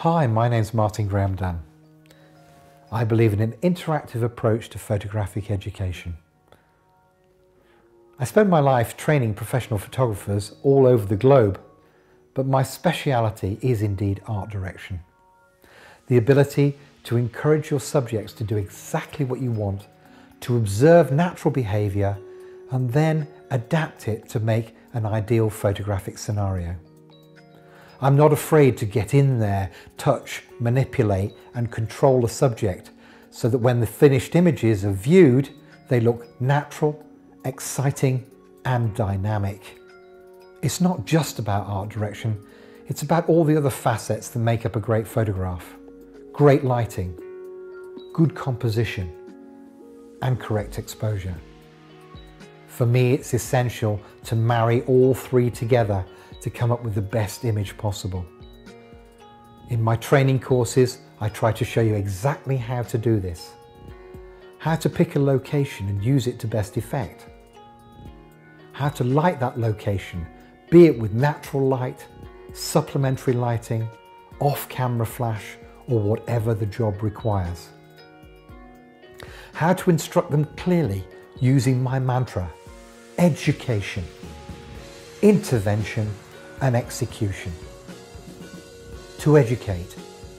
Hi, my name's Martin Grahame-Dunn. I believe in an interactive approach to photographic education. I spend my life training professional photographers all over the globe, but my speciality is indeed art direction. The ability to encourage your subjects to do exactly what you want, to observe natural behaviour and then adapt it to make an ideal photographic scenario. I'm not afraid to get in there, touch, manipulate and control the subject so that when the finished images are viewed, they look natural, exciting and dynamic. It's not just about art direction, it's about all the other facets that make up a great photograph. Great lighting, good composition and correct exposure. For me, it's essential to marry all three together to come up with the best image possible. In my training courses, I try to show you exactly how to do this. How to pick a location and use it to best effect. How to light that location, be it with natural light, supplementary lighting, off-camera flash, or whatever the job requires. How to instruct them clearly using my mantra, education, intervention, and execution. To educate,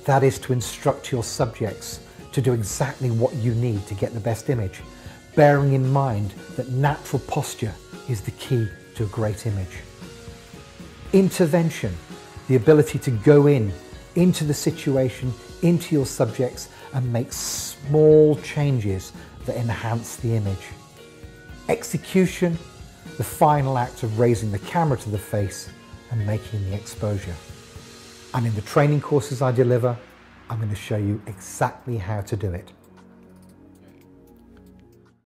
that is to instruct your subjects to do exactly what you need to get the best image, bearing in mind that natural posture is the key to a great image. Intervention, the ability to go in, into the situation, into your subjects and make small changes that enhance the image. Execution, the final act of raising the camera to the face and making the exposure. And in the training courses I deliver, I'm going to show you exactly how to do it.